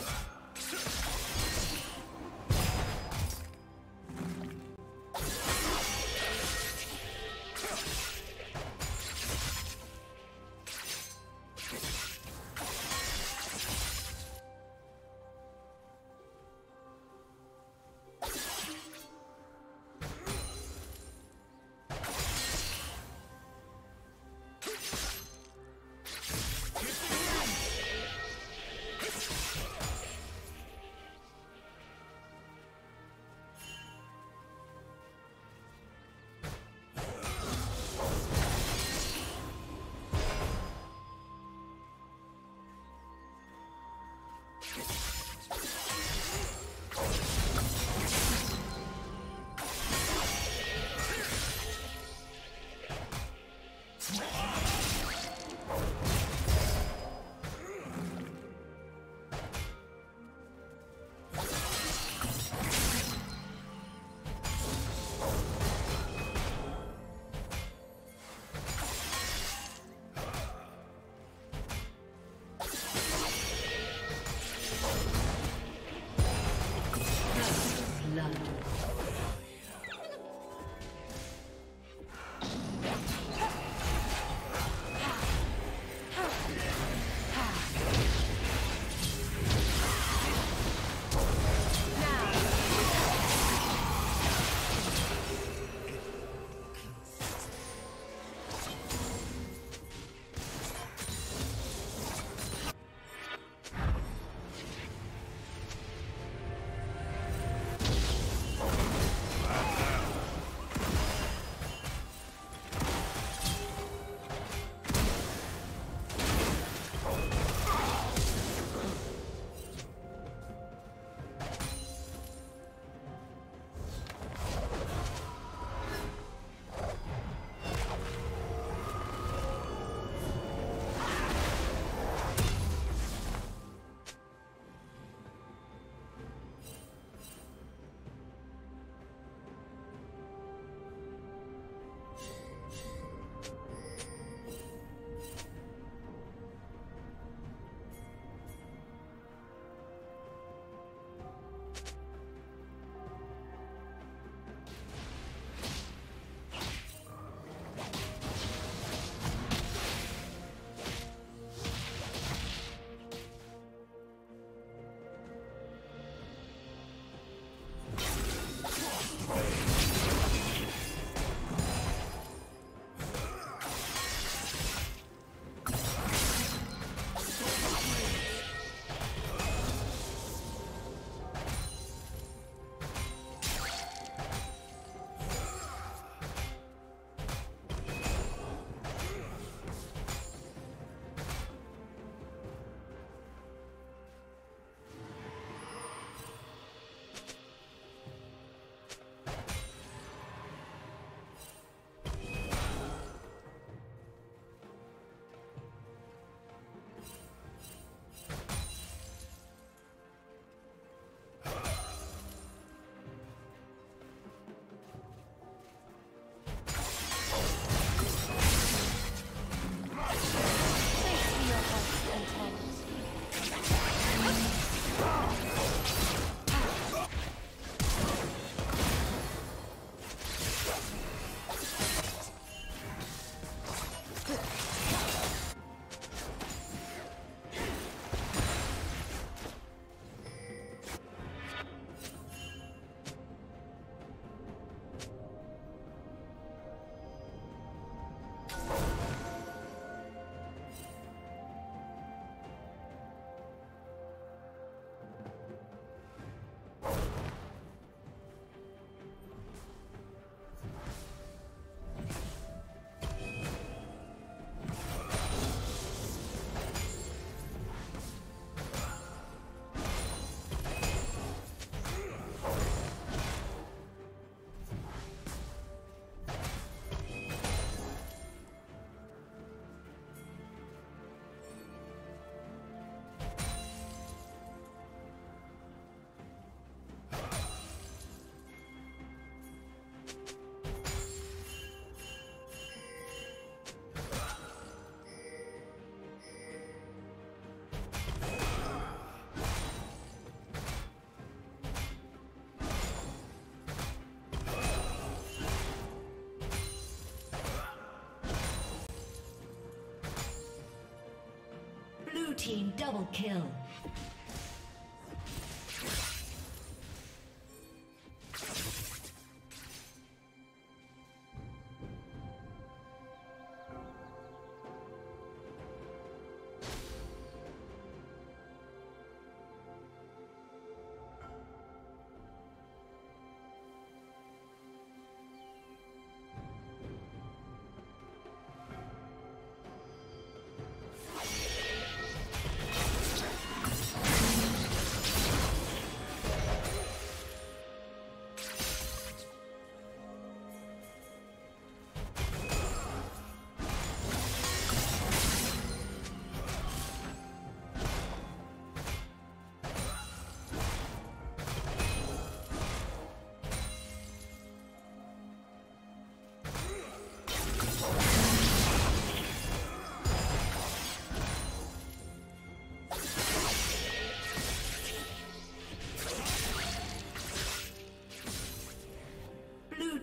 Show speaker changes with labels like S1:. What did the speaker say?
S1: you team double kill.